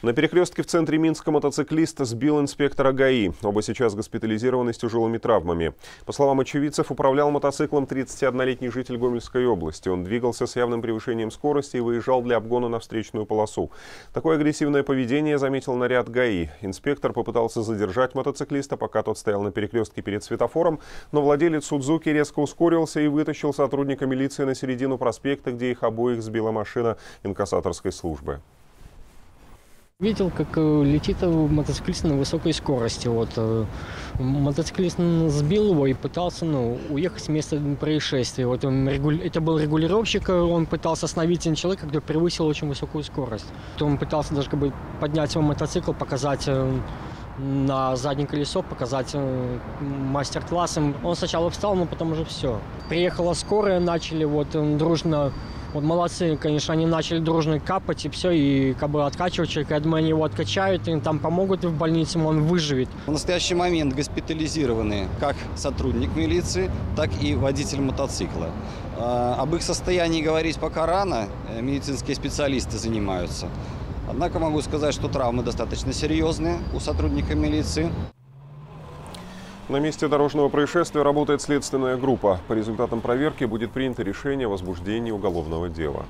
На перекрестке в центре Минска мотоциклист сбил инспектора ГАИ. Оба сейчас госпитализированы с тяжелыми травмами. По словам очевидцев, управлял мотоциклом 31-летний житель Гомельской области. Он двигался с явным превышением скорости и выезжал для обгона на встречную полосу. Такое агрессивное поведение заметил наряд ГАИ. Инспектор попытался задержать мотоциклиста, пока тот стоял на перекрестке перед светофором, но владелец Судзуки резко ускорился и вытащил сотрудника милиции на середину проспекта, где их обоих сбила машина инкассаторской службы. Видел, как э, летит э, мотоциклист на высокой скорости. Вот. э, Мотоциклист сбил его и пытался ну, уехать с места происшествия. Вот он Это был регулировщик, он пытался остановить один человек, который превысил очень высокую скорость. То Он пытался даже как бы поднять свой мотоцикл, показать на заднее колесо, показать мастер-класс. Им. Он сначала встал, но потом уже все. Приехала скорая, начали вот дружно вот молодцы, конечно, они начали дружно капать и все, и как бы откачивать человека. Я думаю, они его откачают, и там помогут в больнице, он выживет. В настоящий момент госпитализированы как сотрудник милиции, так и водитель мотоцикла. А, Об их состоянии говорить пока рано, э, медицинские специалисты занимаются. Однако могу сказать, что травмы достаточно серьезные у сотрудника милиции. На месте дорожного происшествия работает следственная группа. По результатам проверки будет принято решение о возбуждении уголовного дела.